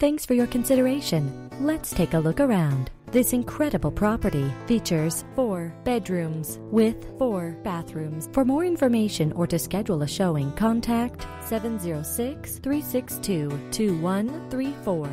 Thanks for your consideration. Let's take a look around. This incredible property features four bedrooms with four bathrooms. For more information or to schedule a showing, contact 706 362 2134.